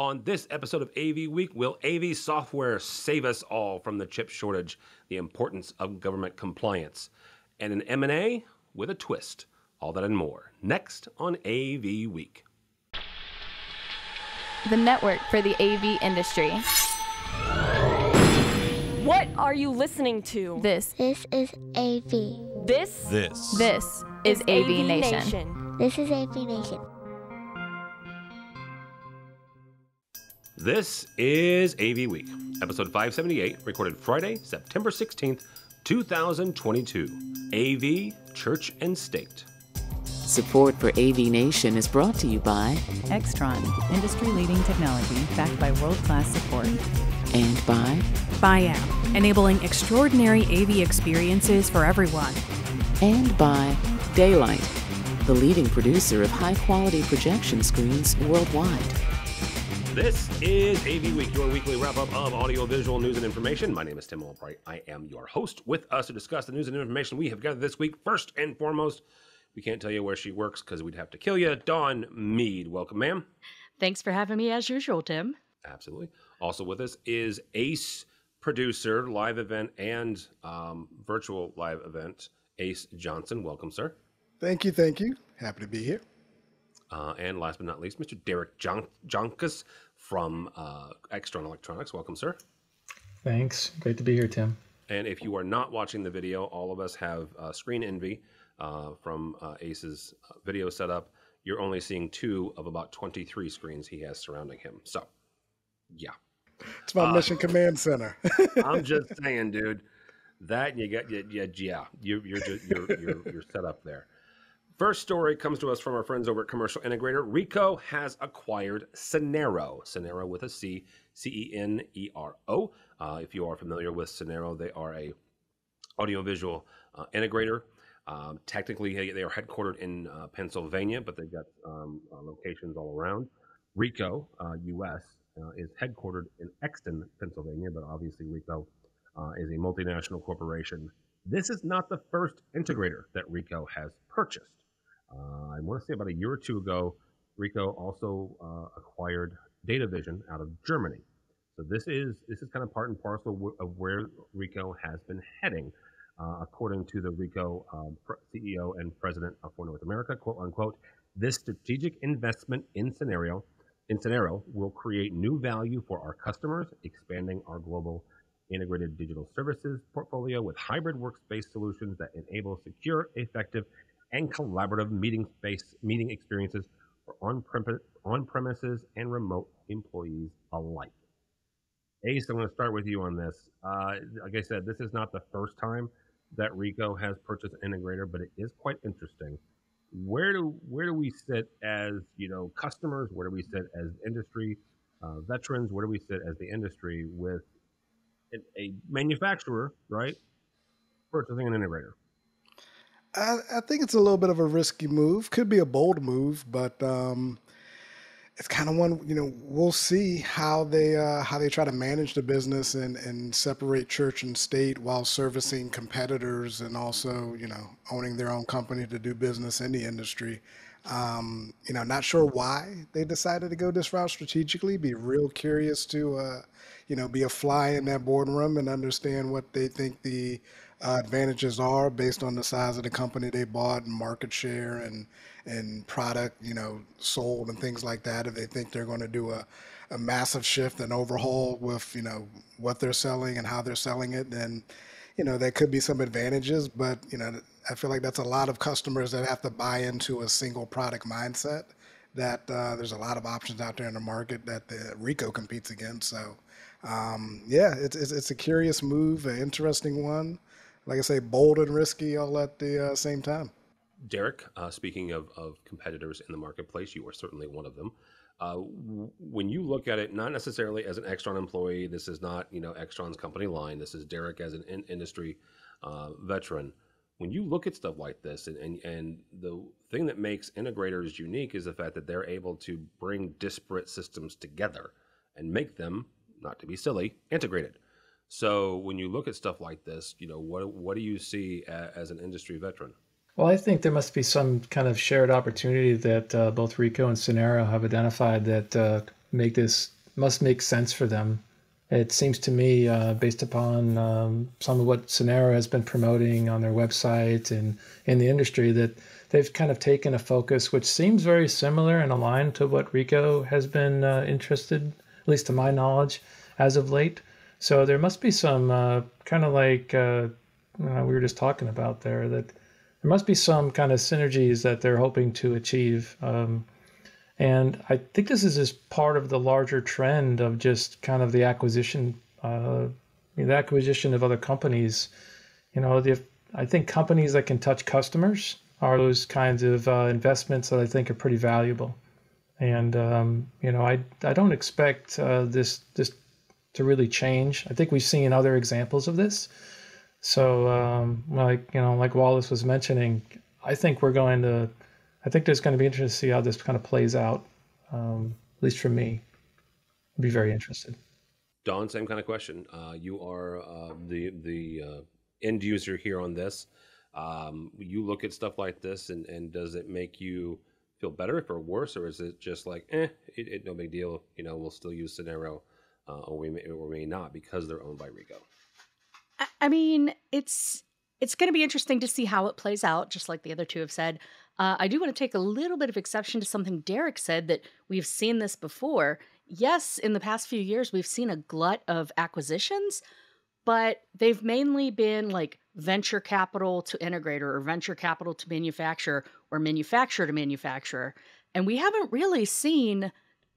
On this episode of AV Week, will AV software save us all from the chip shortage, the importance of government compliance, and an M&A with a twist? All that and more next on AV Week. The network for the AV industry. What are you listening to? This This is AV. This This. this is AV, Nation. This is AV Nation. This is AV Week, episode 578, recorded Friday, September 16th, 2022. AV Church and State. Support for AV Nation is brought to you by Extron, industry leading technology backed by world class support. and by Biamp, enabling extraordinary AV experiences for everyone. and by Da-Lite, the leading producer of high quality projection screens worldwide. This is AV Week, your weekly wrap up of audiovisual news and information. My name is Tim Albright. I am your host. With us to discuss the news and information we have gathered this week, first and foremost, we can't tell you where she works because we'd have to kill you. Dawn Mead. Welcome, ma'am. Thanks for having me as usual, Tim. Absolutely. Also with us is Ace producer, live event, and um, virtual live event, Ace Johnson. Welcome, sir. Thank you, thank you. Happy to be here. Uh, and last but not least, Mr. Derek Jon- Joncas from uh, Extron Electronics. Welcome, sir. Thanks. Great to be here, Tim. And if you are not watching the video, all of us have uh, screen envy uh, from uh, Ace's uh, video setup. You're only seeing two of about 23 screens he has surrounding him. So, yeah. It's my Uh, Mission Command Center. I'm just saying, dude. That you get, yeah, yeah, yeah. You, you're just you're, you're you're set up there. First story comes to us from our friends over at Commercial Integrator. Ricoh has acquired Cenero. Cenero with a C, C E N E R O. Uh, if you are familiar with Cenero, they are a audiovisual uh, integrator. Um, technically, they are headquartered in uh, Pennsylvania, but they've got um, uh, locations all around. Ricoh, uh, U.S., uh, is headquartered in Exton, Pennsylvania, but obviously Ricoh uh, is a multinational corporation. This is not the first integrator that Ricoh has purchased. Uh, I want to say about a year or two ago, Ricoh also uh, acquired DataVision out of Germany. So this is this is kind of part and parcel of where Ricoh has been heading, uh, according to the Ricoh um, CEO and President of for North America, quote unquote. This strategic investment in Cenero in Cenero will create new value for our customers, expanding our global integrated digital services portfolio with hybrid workspace solutions that enable secure, effective, and collaborative meeting space meeting experiences for on-premise, on-premises and remote employees alike. Ace, I'm going to start with you on this. Uh, like I said, this is not the first time that Ricoh has purchased an integrator, but it is quite interesting. Where do where do we sit as you know customers? Where do we sit as industry uh, veterans? Where do we sit as the industry with a manufacturer, right, purchasing an integrator? I, I think it's a little bit of a risky move. Could be a bold move, but um, it's kind of one. You know, we'll see how they uh, how they try to manage the business and and separate church and state while servicing competitors and also you know owning their own company to do business in the industry. Um, you know, not sure why they decided to go this route strategically. Be real curious to, uh, you know, be a fly in that boardroom and understand what they think the uh, advantages are based on the size of the company they bought and market share and and product, you know, sold and things like that. If they think they're going to do a, a massive shift and overhaul with, you know, what they're selling and how they're selling it, then, you know, there could be some advantages. But, you know, I feel like that's a lot of customers that have to buy into a single product mindset. That uh, there's a lot of options out there in the market that the Ricoh competes against. So, um, yeah, it's, it's it's a curious move, an interesting one. Like I say, bold and risky all at the uh, same time. Derek, uh, speaking of, of competitors in the marketplace, you are certainly one of them. Uh, w- when you look at it, not necessarily as an Extron employee, this is not you know Extron's company line. This is Derek as an in- industry uh, veteran. When you look at stuff like this, and, and and the thing that makes integrators unique is the fact that they're able to bring disparate systems together and make them, not to be silly, integrated. So when you look at stuff like this, you know what what do you see as an industry veteran? Well, I think there must be some kind of shared opportunity that uh, both Ricoh and Cenero have identified that uh, make this must make sense for them. It seems to me, uh, based upon um, some of what Cenero has been promoting on their website and in the industry, that they've kind of taken a focus which seems very similar and aligned to what Ricoh has been uh, interested, at least to my knowledge, as of late. So there must be some uh, kind of like uh, we were just talking about there that there must be some kind of synergies that they're hoping to achieve. Um, and I think this is just part of the larger trend of just kind of the acquisition, uh, the acquisition of other companies. You know, I think companies that can touch customers are those kinds of uh, investments that I think are pretty valuable. And um, you know, I I don't expect uh, this this to really change. I think we've seen other examples of this. So, um, like you know, like Wallace was mentioning, I think we're going to I think there's going to be interesting to see how this kind of plays out. Um, at least for me, I'd be very interested. Dawn, same kind of question. Uh, you are uh, the the uh, end user here on this. Um, you look at stuff like this, and, and does it make you feel better or worse, or is it just like, eh, it, it no big deal? You know, we'll still use Cenero, uh, or we may, or may not because they're owned by Ricoh. I mean, it's it's going to be interesting to see how it plays out, just like the other two have said. Uh, I do want to take a little bit of exception to something Derek said that we've seen this before. Yes, in the past few years, we've seen a glut of acquisitions, but they've mainly been like venture capital to integrator or venture capital to manufacturer or manufacturer to manufacturer. And we haven't really seen,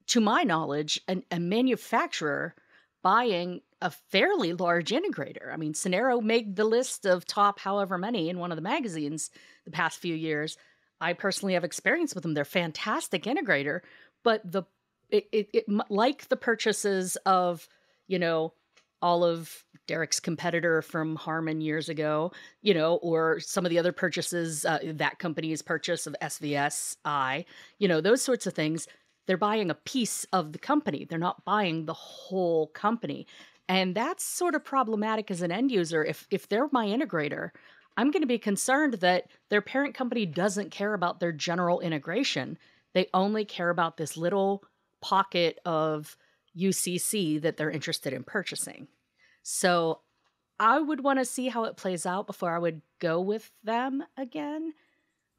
to my knowledge, an, a manufacturer buying a fairly large integrator. I mean, Cenero made the list of top however many in one of the magazines the past few years. I personally have experience with them. They're fantastic integrator, but the it, it, it like the purchases of you know all of Derek's competitor from Harman years ago, you know, or some of the other purchases uh, that company's purchase of SVSI, you know, those sorts of things. They're buying a piece of the company. They're not buying the whole company. And that's sort of problematic as an end user. If if they're my integrator, I'm going to be concerned that their parent company doesn't care about their general integration. They only care about this little pocket of UCC that they're interested in purchasing. So I would want to see how it plays out before I would go with them again.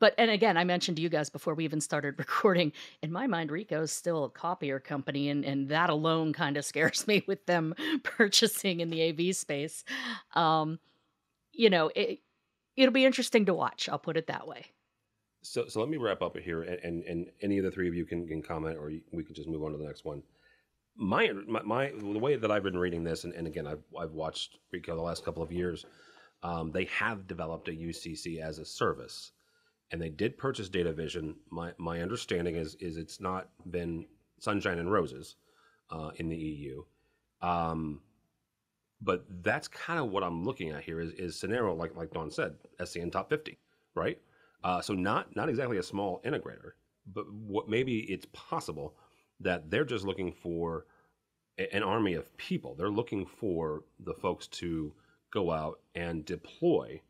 But and again, I mentioned to you guys before we even started recording. In my mind, Ricoh is still a copier company, and and that alone kind of scares me with them purchasing in the AV space. Um, you know, it, it'll be interesting to watch. I'll put it that way. So, so let me wrap up here, and, and, and any of the three of you can, can comment, or we can just move on to the next one. My, my, my the way that I've been reading this, and, and again, I've, I've watched Ricoh the last couple of years. Um, they have developed a UCC as a service, and they did purchase Data Vision. My my understanding is is it's not been sunshine and roses uh, in the EU. Um, but that's kind of what I'm looking at here is, is Cenero, like like Dawn said, SCN top 50, right? Uh, so not not exactly a small integrator, but what maybe it's possible that they're just looking for a, an army of people. They're looking for the folks to go out and deploy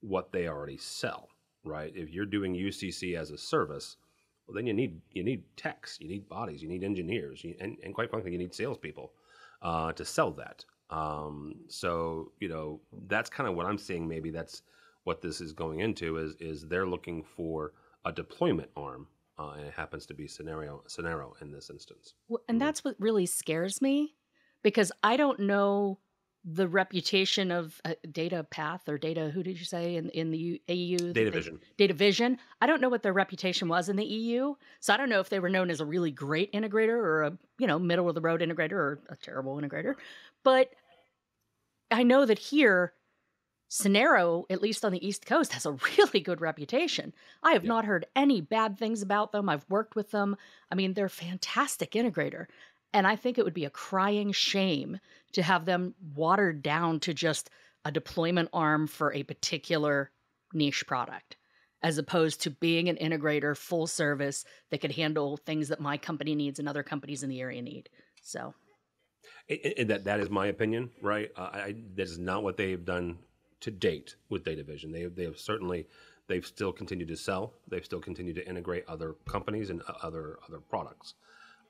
what they already sell, right? If you're doing UCC as a service, well, then you need you need techs, you need bodies, you need engineers, you, and, and quite frankly, you need salespeople uh, to sell that. Um, so you know that's kind of what I'm seeing. Maybe that's what this is going into is is they're looking for a deployment arm, uh, and it happens to be Cenero Cenero in this instance. Well, and mm-hmm. that's what really scares me because I don't know the reputation of uh, data path or data who did you say in, in the eu data vision data vision i don't know what their reputation was in the eu so i don't know if they were known as a really great integrator or a you know middle of the road integrator or a terrible integrator but I know that here, Cenero, at least on the East Coast, has a really good reputation. I have yeah. not heard any bad things about them. I've worked with them. I mean, they're a fantastic integrator. And I think it would be a crying shame to have them watered down to just a deployment arm for a particular niche product, as opposed to being an integrator full service that could handle things that my company needs and other companies in the area need. So and that that is my opinion, right? Uh, I, that is not what they have done to date with Data Vision. They they have certainly they've still continued to sell. They've still continued to integrate other companies and uh, other other products.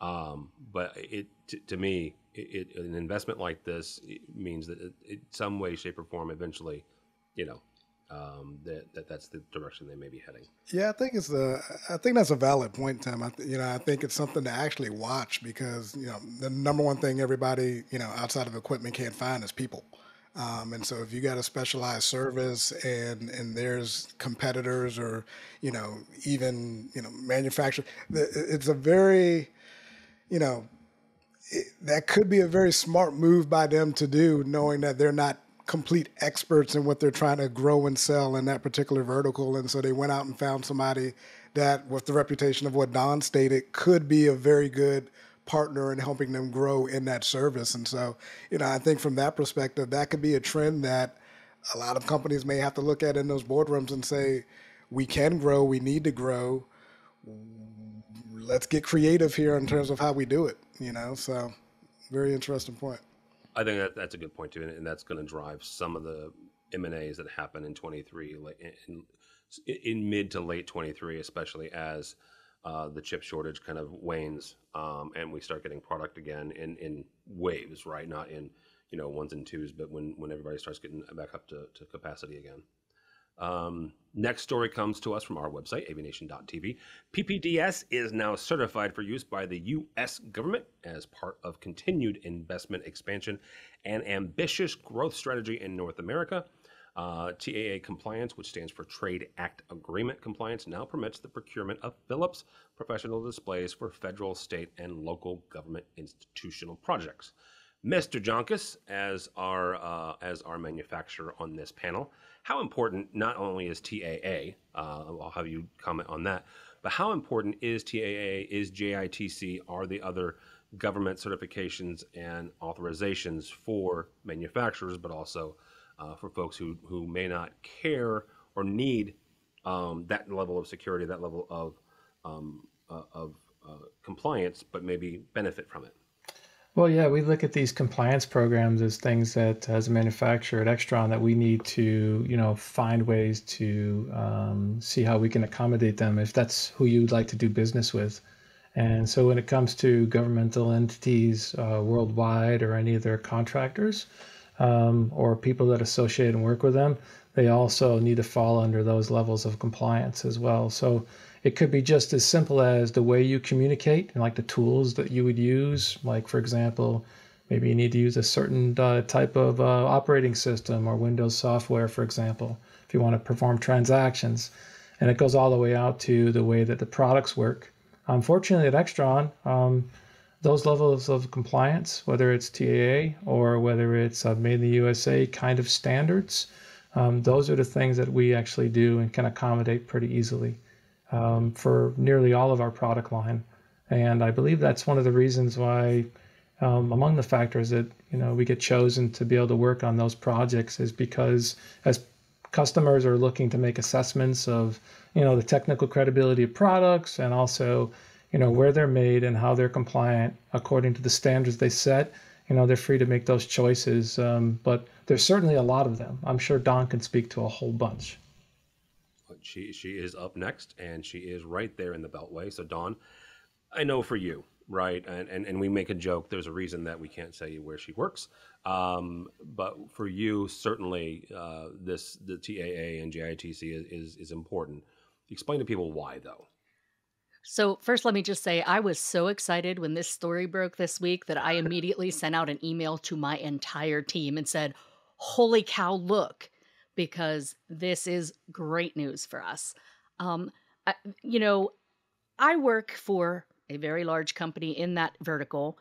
Um, but it to, to me, it, it, an investment like this means that in some way, shape, or form, eventually, you know, um, that, that that's the direction they may be heading. Yeah, I think it's a. I think that's a valid point, Tim. I you know I think it's something to actually watch because you know the number one thing everybody you know outside of equipment can't find is people. Um, and so if you got a specialized service and and there's competitors or you know even you know manufacturer, it's a very you know it, that could be a very smart move by them to do, knowing that they're not complete experts in what they're trying to grow and sell in that particular vertical. And so they went out and found somebody that, with the reputation of what Dawn stated, could be a very good partner in helping them grow in that service. And so, you know, I think from that perspective, that could be a trend that a lot of companies may have to look at in those boardrooms and say, we can grow, we need to grow. Let's get creative here in terms of how we do it, you know? So, very interesting point. I think that that's a good point too, and, that's going to drive some of the M and A's that happen in 23, like in, in, mid to late 23, especially as uh, the chip shortage kind of wanes um, and we start getting product again in, in waves, right? Not in you know ones and twos, but when when everybody starts getting back up to, to capacity again. Um, next story comes to us from our website, avnation.tv. PPDS is now certified for use by the U.S. government as part of continued investment expansion and ambitious growth strategy in North America. Uh, TAA compliance, which stands for Trade Act Agreement compliance, now permits the procurement of Philips professional displays for federal, state, and local government institutional projects. Mr. Joncas, as our uh, as our manufacturer on this panel, how important not only is TAA, uh, I'll have you comment on that, but how important is TAA, is JITC, are the other government certifications and authorizations for manufacturers, but also uh, for folks who, who may not care or need um, that level of security, that level of, um, uh, of uh, compliance, but maybe benefit from it. Well, yeah, we look at these compliance programs as things that, as a manufacturer at Extron, that we need to, you know, find ways to um, see how we can accommodate them if that's who you'd like to do business with. And so, when it comes to governmental entities uh, worldwide or any of their contractors um, or people that associate and work with them, they also need to fall under those levels of compliance as well. So, it could be just as simple as the way you communicate and like the tools that you would use. Like, for example, maybe you need to use a certain uh, type of uh, operating system or Windows software, for example, if you want to perform transactions. And it goes all the way out to the way that the products work. Unfortunately, at Extron, um, those levels of compliance, whether it's TAA or whether it's uh, made in the USA kind of standards, um, those are the things that we actually do and can accommodate pretty easily um, for nearly all of our product line. And I believe that's one of the reasons why, um, among the factors that you know we get chosen to be able to work on those projects, is because as customers are looking to make assessments of you know the technical credibility of products and also you know where they're made and how they're compliant according to the standards they set you know they're free to make those choices um, but there's certainly a lot of them i'm sure Dawn can speak to a whole bunch she she is up next, and she is right there in the Beltway. So Dawn, I know for you, right? And and, and we make a joke. There's a reason that we can't say where she works. Um, but for you, certainly, uh, this the TAA and JITC is, is is important. Explain to people why, though. So, first, let me just say I was so excited when this story broke this week that I immediately sent out an email to my entire team and said, Holy cow, look, because this is great news for us. Um, I, you know, I work for a very large company in that vertical.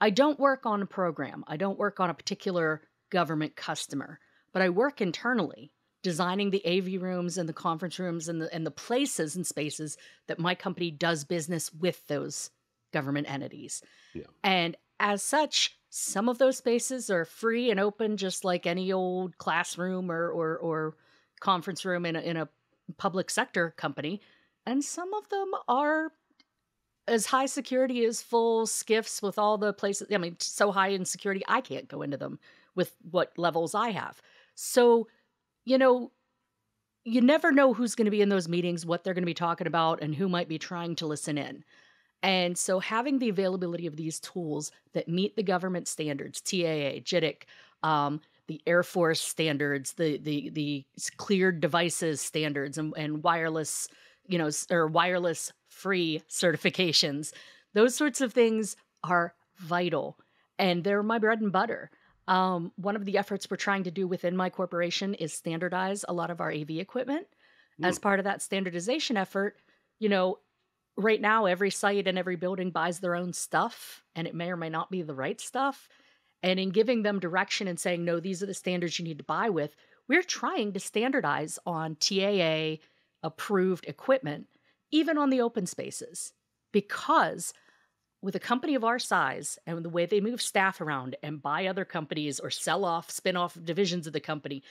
I don't work on a program, I don't work on a particular government customer, but I work internally designing the AV rooms and the conference rooms and the and the places and spaces that my company does business with those government entities. Yeah. And as such, some of those spaces are free and open, just like any old classroom or or, or conference room in a, in a public sector company, and some of them are as high security as full SCIFs with all the places. I mean, so high in security, I can't go into them with what levels I have. So, you know, you never know who's going to be in those meetings, what they're going to be talking about, and who might be trying to listen in. And so having the availability of these tools that meet the government standards, TAA, JITC, um, the Air Force standards, the the the cleared devices standards, and, and wireless, you know, or wireless free certifications. Those sorts of things are vital, and they're my bread and butter. Um, one of the efforts we're trying to do within my corporation is standardize a lot of our AV equipment. Mm. As part of that standardization effort, you know, right now every site and every building buys their own stuff, and it may or may not be the right stuff. And in giving them direction and saying, no, these are the standards you need to buy with, we're trying to standardize on TAA approved equipment, even on the open spaces. Because with a company of our size and the way they move staff around and buy other companies or sell off, spin off divisions of the company,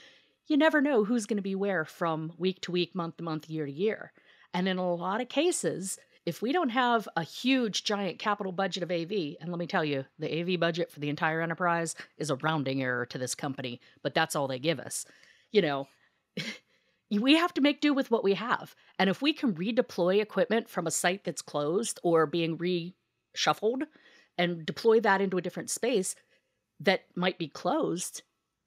you never know who's going to be where from week to week, month to month, year to year. And in a lot of cases, if we don't have a huge, giant capital budget of AV, and let me tell you, the AV budget for the entire enterprise is a rounding error to this company, but that's all they give us. You know, we have to make do with what we have. And if we can redeploy equipment from a site that's closed or being reshuffled and deploy that into a different space that might be closed,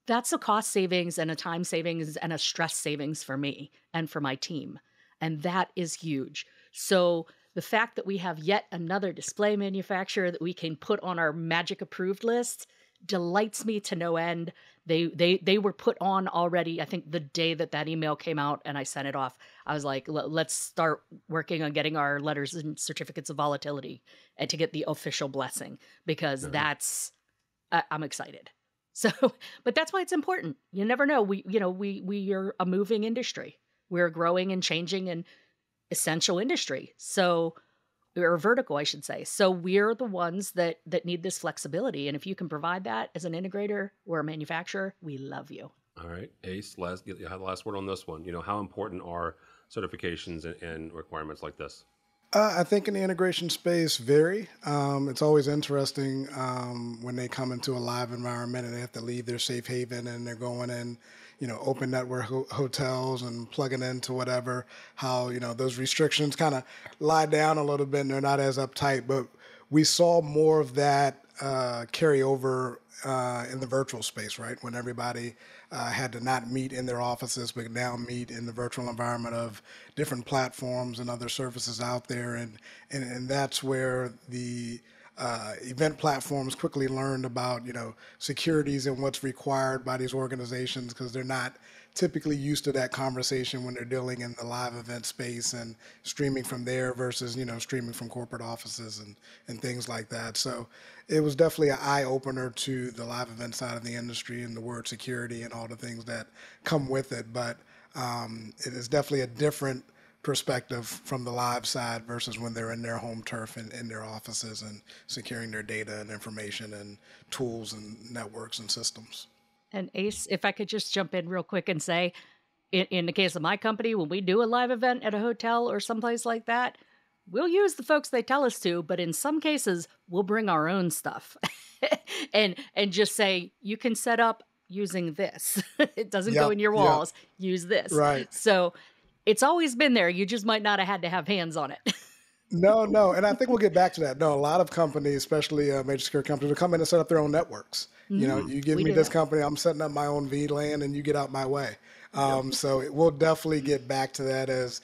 that's a cost savings and a time savings and a stress savings for me and for my team. And that is huge. So the fact that we have yet another display manufacturer that we can put on our magic approved list delights me to no end. They they they were put on already. I think the day that that email came out and I sent it off, I was like, let's start working on getting our letters and certificates of volatility and to get the official blessing because mm-hmm. that's uh, I'm excited. So, but that's why it's important. You never know. We you know we we are a moving industry. We're growing and changing and essential industry. So or vertical, I should say. So we're the ones that that need this flexibility. And if you can provide that as an integrator or a manufacturer, we love you. All right, Ace. Last, you have the last word on this one. You know, how important are certifications and, and requirements like this? Uh, I think in the integration space, vary. Um, it's always interesting um, when they come into a live environment and they have to leave their safe haven and they're going in you know, open network ho- hotels and plugging into whatever, how, you know, those restrictions kind of lie down a little bit and they're not as uptight. But we saw more of that uh, carry over uh, in the virtual space, right? When everybody uh, had to not meet in their offices, but now meet in the virtual environment of different platforms and other services out there. And, and, and that's where the uh, event platforms quickly learned about you know securities and what's required by these organizations because they're not typically used to that conversation when they're dealing in the live event space and streaming from there versus you know streaming from corporate offices and and things like that. So it was definitely an eye opener to the live event side of the industry and the word security and all the things that come with it. But um, it is definitely a different perspective from the live side versus when they're in their home turf and in their offices and securing their data and information and tools and networks and systems. And Ace, if I could just jump in real quick and say, in, in the case of my company, when we do a live event at a hotel or someplace like that, we'll use the folks they tell us to, but in some cases, we'll bring our own stuff and and just say you can set up using this. it doesn't yep, go in your walls. Yep. Use this. Right. So it's always been there. You just might not have had to have hands on it. no, no, and I think we'll get back to that. No, a lot of companies, especially uh, major security companies, will come in and set up their own networks. Mm-hmm. You know, mm-hmm. you give we me this that. company, I'm setting up my own VLAN, and you get out my way. Um, yep. So it, we'll definitely get back to that as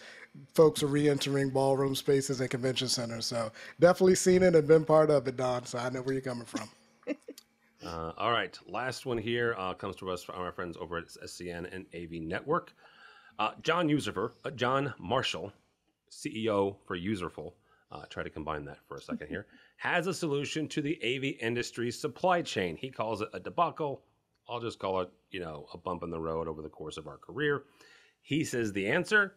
folks are re-entering ballroom spaces and convention centers. So definitely seen it and been part of it, Dawn. So I know where you're coming from. uh, all right, last one here uh, comes to us from our friends over at SCN and AV Network. Uh, John Userfer, uh, John Marshall, CEO for Userful, uh, try to combine that for a second here, has a solution to the AV industry supply chain. He calls it a debacle. I'll just call it, you know, a bump in the road over the course of our career. He says the answer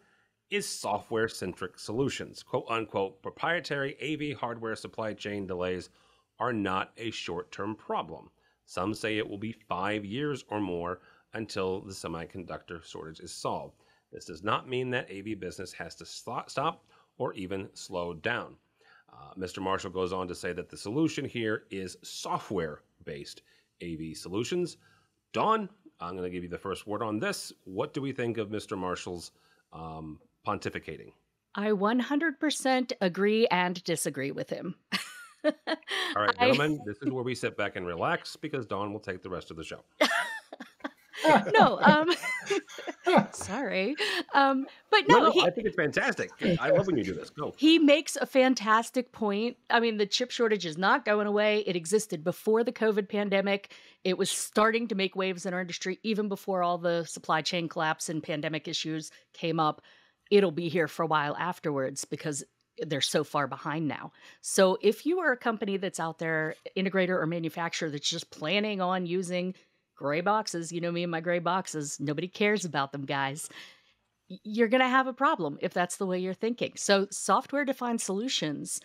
is software centric solutions. Quote unquote, proprietary AV hardware supply chain delays are not a short term problem. Some say it will be five years or more until the semiconductor shortage is solved. This does not mean that AV business has to stop or even slow down. Uh, Mr. Marshall goes on to say that the solution here is software based AV solutions. Dawn, I'm going to give you the first word on this. What do we think of Mr. Marshall's um, pontificating? I 100% agree and disagree with him. All right, gentlemen, I... this is where we sit back and relax because Dawn will take the rest of the show. no, um, sorry, um, but no, no, no he, I think it's fantastic. I love when you do this. Go. He makes a fantastic point. I mean, the chip shortage is not going away. It existed before the COVID pandemic. It was starting to make waves in our industry even before all the supply chain collapse and pandemic issues came up. It'll be here for a while afterwards because they're so far behind now. So if you are a company that's out there, integrator or manufacturer that's just planning on using gray boxes, you know me and my gray boxes, nobody cares about them, guys. You're going to have a problem if that's the way you're thinking. So software defined solutions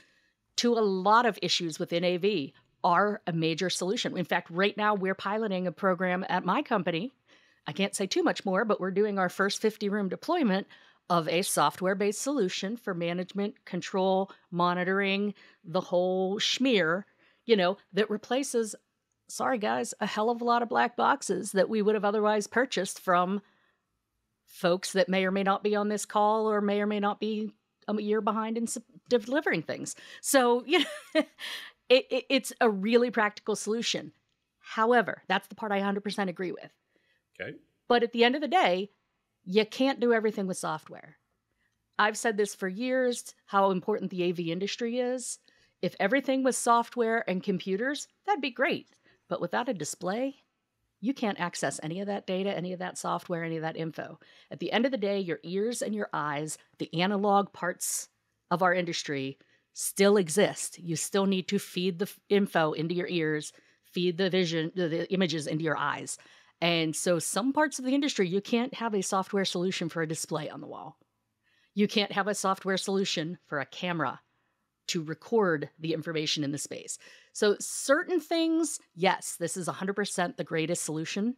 to a lot of issues within AV are a major solution. In fact, right now we're piloting a program at my company. I can't say too much more, but we're doing our first 50 room deployment of a software based solution for management, control, monitoring, the whole schmear, you know, that replaces, sorry guys, a hell of a lot of black boxes that we would have otherwise purchased from folks that may or may not be on this call or may or may not be a year behind in delivering things. So, you know, it, it, it's a really practical solution. However, that's the part I 100% agree with. Okay. But at the end of the day, you can't do everything with software. I've said this for years how important the AV industry is. If everything was software and computers, that'd be great. But without a display, you can't access any of that data, any of that software, any of that info. At the end of the day, your ears and your eyes, the analog parts of our industry, still exist. You still need to feed the info into your ears, feed the vision, the images into your eyes. And so, some parts of the industry, you can't have a software solution for a display on the wall. You can't have a software solution for a camera to record the information in the space. So, certain things, yes, this is 100% the greatest solution.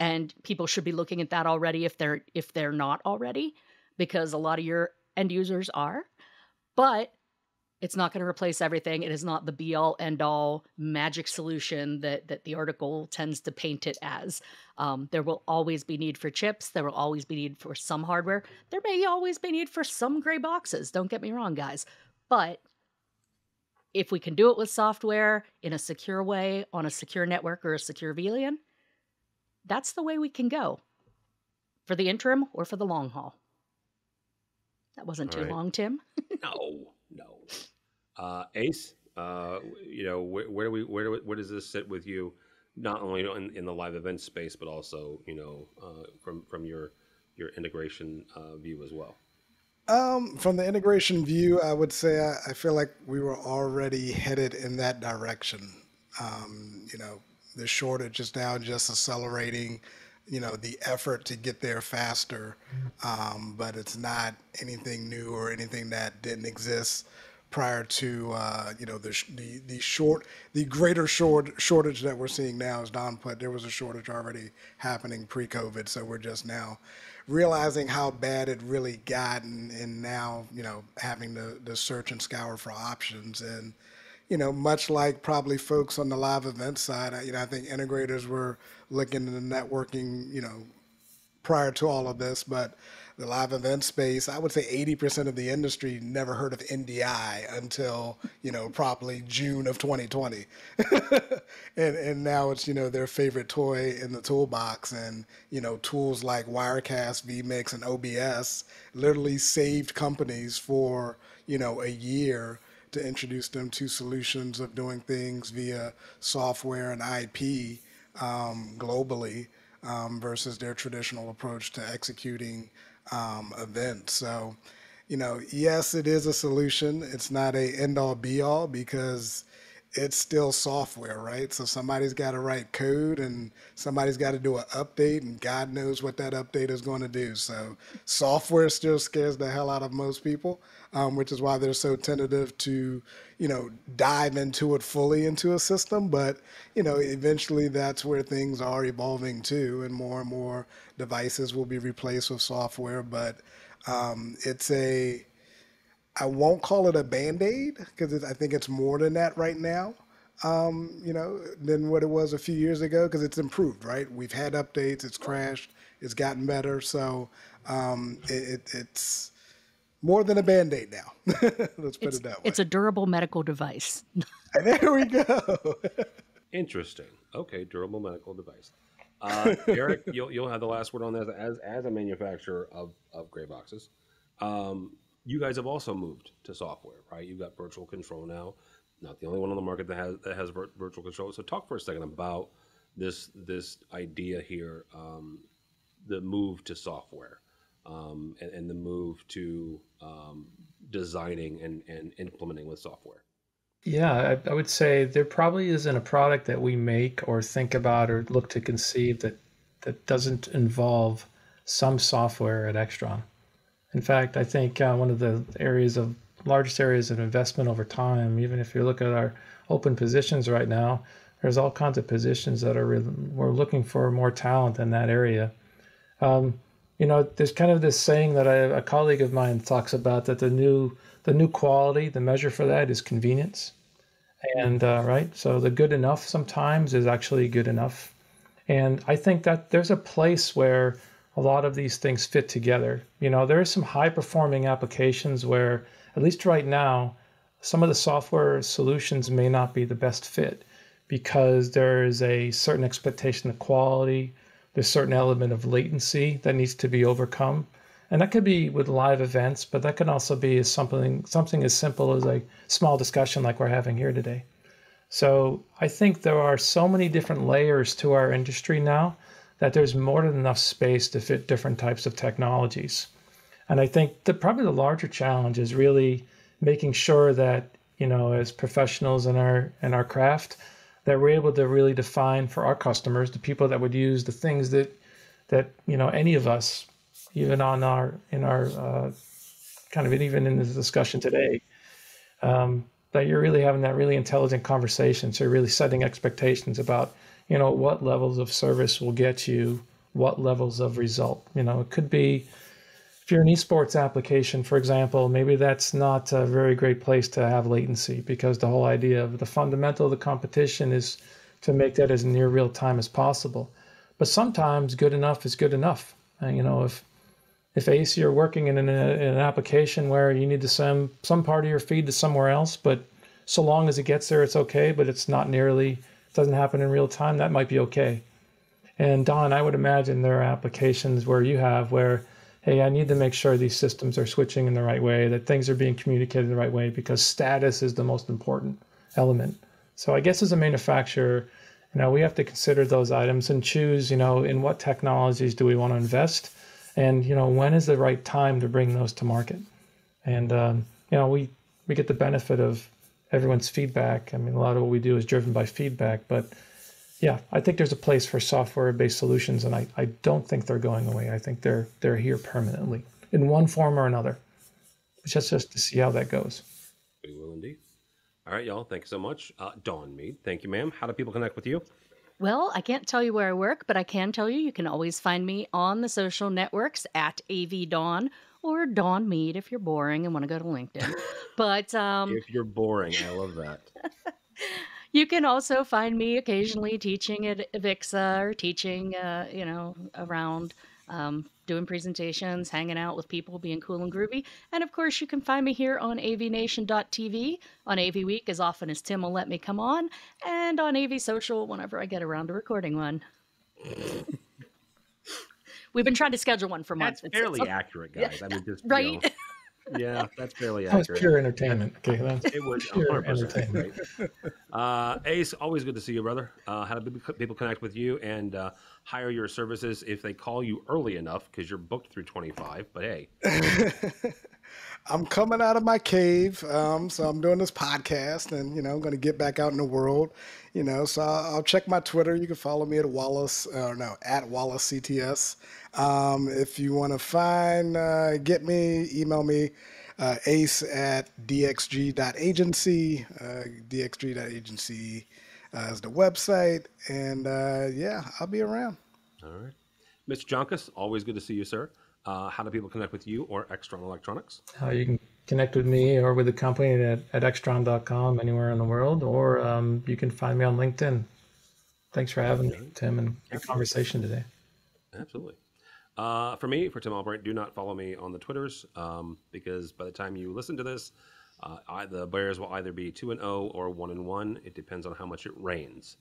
And people should be looking at that already if they're if they're not already, because a lot of your end users are. But it's not going to replace everything. It is not the be all end all magic solution that that the article tends to paint it as. Um, there will always be need for chips. There will always be need for some hardware. There may always be need for some gray boxes. Don't get me wrong, guys. But if we can do it with software in a secure way on a secure network or a secure VLAN, that's the way we can go for the interim or for the long haul. That wasn't All too right. long, Tim. no, no. Uh, Ace, uh, you know, where, where, do we, where, do, where does this sit with you? Not only in, in the live event space, but also, you know, uh, from from your your integration uh, view as well. Um, from the integration view, I would say I, I, feel like we were already headed in that direction. Um, you know, the shortage is now just accelerating, you know, the effort to get there faster. Um, but it's not anything new or anything that didn't exist prior to uh, you know the, the the short the greater short shortage that we're seeing now as Dawn put there was a shortage already happening pre-COVID so we're just now realizing how bad it really got and, and now you know having to, to search and scour for options. And you know much like probably folks on the live event side you know I think integrators were looking into networking you know prior to all of this but the live event space, I would say 80% of the industry never heard of NDI until, you know, probably June of 2020. and, and now it's, you know, their favorite toy in the toolbox. And, you know, tools like Wirecast, vMix, and OBS literally saved companies for, you know, a year to introduce them to solutions of doing things via software and IP um, globally um, versus their traditional approach to executing um, event. So, you know, yes, it is a solution. It's not a end all be all because it's still software, right? So somebody's got to write code and somebody's got to do an update, and God knows what that update is going to do. So software still scares the hell out of most people, um, which is why they're so tentative to, you know, dive into it fully into a system. But you know, eventually that's where things are evolving too, and more and more devices will be replaced with software. But um, it's a I won't call it a band aid because I think it's more than that right now. Um, you know, than what it was a few years ago because it's improved, right? We've had updates, it's crashed, it's gotten better. So um, it, it, it's more than a band aid now. Let's put it's, it that way. It's a durable medical device. there we go. Interesting. Okay, durable medical device. Uh, Eric, you'll you'll have the last word on this as as a manufacturer of of gray boxes. Um, you guys have also moved to software, right? You've got virtual control now. Not the only one on the market that has that has virtual control. So talk for a second about this this idea here, um, the move to software, um, and, and, the move to um, designing and, and implementing with software. Yeah, I, I, would say there probably isn't a product that we make or think about or look to conceive that that doesn't involve some software at Extron. In fact, I think uh, one of the areas of largest areas of investment over time, even if you look at our open positions right now, there's all kinds of positions that are we're looking for more talent in that area. Um, you know, there's kind of this saying that I, a colleague of mine talks about that the new the new quality, the measure for that is convenience, and uh, right. So the good enough sometimes is actually good enough, and I think that there's a place where a lot of these things fit together. You know, there are some high performing applications where, at least right now, some of the software solutions may not be the best fit because there is a certain expectation of quality, there's certain element of latency that needs to be overcome. And that could be with live events, but that can also be something something as simple as a small discussion like we're having here today. So I think there are so many different layers to our industry now that there's more than enough space to fit different types of technologies. And I think that probably the larger challenge is really making sure that, you know, as professionals in our in our craft, that we're able to really define for our customers, the people that would use the things that that you know any of us, even on our in our uh, kind of even in this discussion today, um, that you're really having that really intelligent conversation. So you're really setting expectations about you know what levels of service will get you what levels of result. You know, it could be if you're an esports application, for example, maybe that's not a very great place to have latency because the whole idea of the fundamental of the competition is to make that as near real time as possible. But sometimes good enough is good enough. And, you know, if if AC you're working in an, in an application where you need to send some part of your feed to somewhere else, but so long as it gets there, it's okay. But it's not nearly doesn't happen in real time. That might be okay. And Dawn, I would imagine there are applications where you have where hey, I need to make sure these systems are switching in the right way, that things are being communicated in the right way, because status is the most important element. So I guess as a manufacturer, you know, we have to consider those items and choose, you know, in what technologies do we want to invest, and you know, when is the right time to bring those to market. And um, you know, we we get the benefit of everyone's feedback. I mean, a lot of what we do is driven by feedback, but yeah, I think there's a place for software-based solutions, and I, I don't think they're going away. I think they're they're here permanently in one form or another. It's just just to see how that goes. We will indeed. All right, y'all. Thank you so much, uh, Dawn Mead. Thank you, ma'am. How do people connect with you? Well, I can't tell you where I work, but I can tell you you can always find me on the social networks at AV Dawn or Dawn Mead if you're boring and want to go to LinkedIn. But um, if you're boring, I love that. You can also find me occasionally teaching at Avixa or teaching, uh, you know, around um, doing presentations, hanging out with people, being cool and groovy. And of course, you can find me here on avnation.tv on AV Week as often as Tim will let me come on, and on AV Social whenever I get around to recording one. We've been trying to schedule one for months. That's fairly accurate, guys. I mean, just right. You know, yeah, that's fairly accurate. That's pure entertainment. Okay, that's it was pure entertainment. Right. Uh, Ace, always good to see you, brother. Uh, how do people connect with you and uh, hire your services if they call you early enough because you're booked through 25? But hey. I'm coming out of my cave, um, so I'm doing this podcast, and you know, I'm going to get back out in the world. You know, so I'll, I'll check my Twitter. You can follow me at Wallace, or uh, no, at Wallace CTS. Um, if you want to find, uh, get me, email me, uh, ace at dxg.agency. Uh, dxg.agency uh, is the website. And uh, yeah, I'll be around. All right. Mr. Joncas, always good to see you, sir. Uh, how do people connect with you or Extron Electronics? Uh, you can connect with me or with the company at, at extron.com anywhere in the world, or um, you can find me on LinkedIn. Thanks for having me, Tim, and good conversation today. Absolutely. Uh, for me, for Tim Albright, do not follow me on the Twitters um, because by the time you listen to this, uh, I, the Bears will either be 2 and 0 or 1 and 1. It depends on how much it rains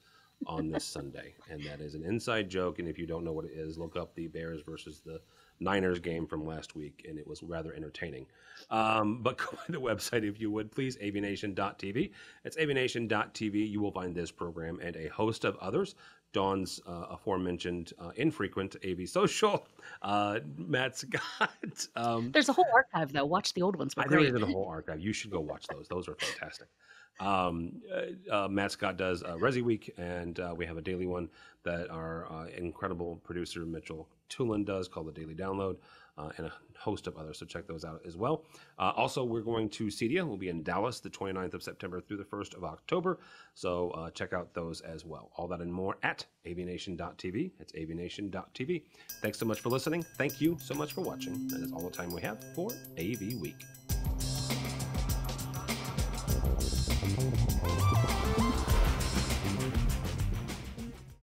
on this Sunday. And that is an inside joke. And if you don't know what it is, look up the Bears versus the Niners game from last week, and it was rather entertaining. Um, but go to the website if you would, please, avnation.tv. It's avnation.tv. You will find this program and a host of others. Dawn's uh, aforementioned uh, infrequent AV Social, uh, Matt Scott. Um, There's a whole archive though. Watch the old ones. There is a whole archive. You should go watch those. Those are fantastic. Um, uh, uh, Matt Scott does uh, Resi Week, and uh, we have a daily one that our uh, incredible producer Mitchell Tulin does called the Daily Download, uh, and a host of others. So check those out as well. also, we're going to CEDIA. We'll be in Dallas the 29th of September through the 1st of October. So check out those as well. All that and more at avnation.tv. It's avnation.tv. Thanks so much for listening. Thank you so much for watching. That is all the time we have for AV Week. Thank you.